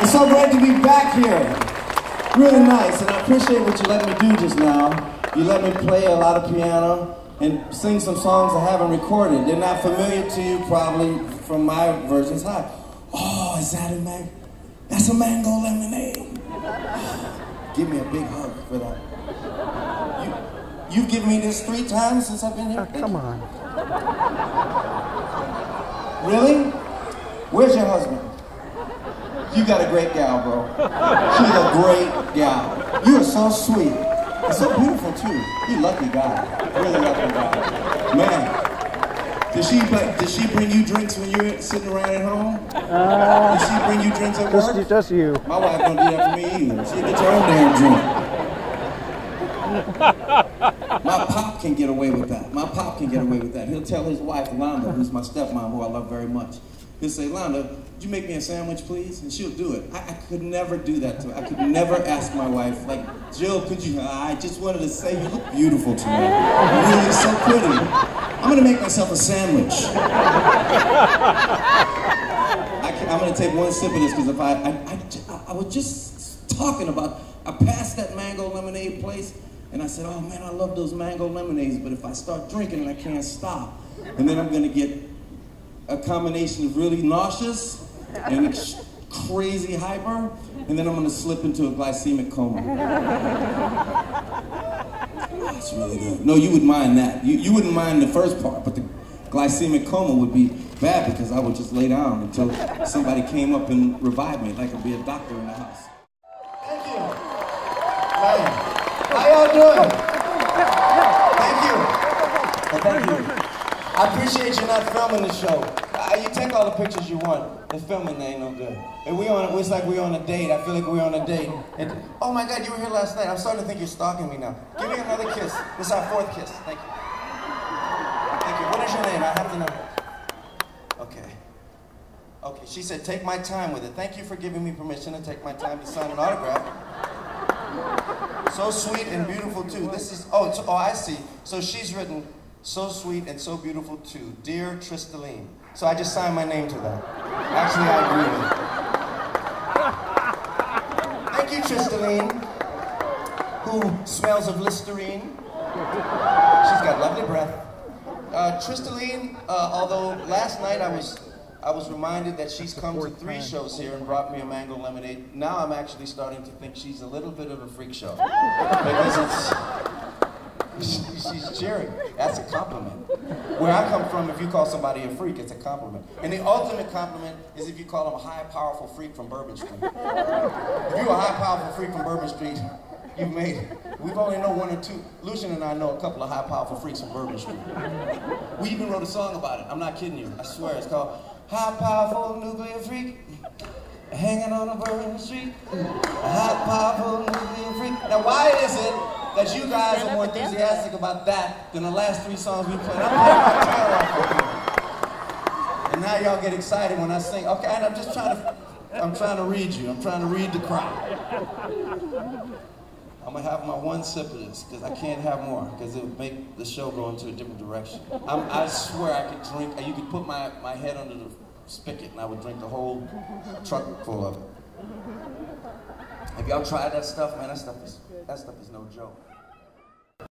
It's so great to be back here. Really nice, and I appreciate what you let me do just now. You let me play a lot of piano and sing some songs I haven't recorded. They're not familiar to you probably from my versions. Hi. Oh, is that a man? That's a mango lemonade. Give me a big hug for that. You, you've given me this three times since I've been here. Oh, come on. Really? Where's your husband? You got a great gal, bro. She's a great gal. You are so sweet. And so beautiful too. You lucky guy. Really lucky guy. Man. Did she did she bring you drinks when you were sitting around at home? Uh, did she bring you drinks at work? Just, just you. My wife don't do that for me either. She get her own damn drink. My pop can get away with that. My pop can get away with that. He'll tell his wife, Londa, who's my stepmom, who I love very much, he'll say, Londa, would you make me a sandwich, please? And she'll do it. I, I could never do that to her. I could never ask my wife, like, Jill, could you? I just wanted to say you look beautiful to me. You're really so pretty. I'm gonna make myself a sandwich. I am gonna take one sip of this because if I, I, I, I was just talking about, I passed that mango lemonade place and I said, oh man, I love those mango lemonades, but if I start drinking and I can't stop, and then I'm gonna get a combination of really nauseous and crazy hyper, and then I'm gonna slip into a glycemic coma. That's really good. No, you would mind that. You, you wouldn't mind the first part, but the glycemic coma would be bad because I would just lay down until somebody came up and revived me, like I'd be a doctor in the house. Thank you. Man, how y'all doing? Thank you. Well, thank you. I appreciate you not filming the show. Uh, you take all the pictures you want. The filming ain't no good. And we on, it's like we're on a date. I feel like we're on a date. And, oh my God, you were here last night. I'm starting to think you're stalking me now. Give me another kiss. This is our fourth kiss. Thank you. Thank you. What is your name? I have to know. Okay. Okay, she said, take my time with it. Thank you for giving me permission to take my time to sign an autograph. So sweet and beautiful too. This is, oh, oh, I see. So she's written, so sweet and so beautiful too. Dear Tristaline. So I just signed my name to that. Actually, I agree with it. Thank you, Tristaline, who smells of Listerine. She's got lovely breath. Uh, Tristaline, uh, although last night I was I was reminded that she's come to three shows here and brought me a mango lemonade. Now I'm actually starting to think she's a little bit of a freak show. Because it's she's cheering. That's a compliment. Where I come from, if you call somebody a freak, it's a compliment. And the ultimate compliment is if you call them a high, powerful freak from Bourbon Street. If you're a high, powerful freak from Bourbon Street, you've made it. We've only know one or two. Lucien and I know a couple of high, powerful freaks from Bourbon Street. We even wrote a song about it. I'm not kidding you. I swear. It's called High Powerful Nuclear Freak. Hanging on a Bourbon Street. High, powerful nuclear freak. Now, why is it that you guys are more enthusiastic about that than the last three songs we played. I'm playing my tail off And now y'all get excited when I sing. Okay, and I'm just trying to, I'm trying to read you. I'm trying to read the crowd. I'm gonna have my one sip of this because I can't have more because it would make the show go into a different direction. I'm, i swear I could drink. You could put my, my head under the spigot and I would drink the whole truck full of it. Have y'all tried that stuff, man? That stuff is that stuff is no joke.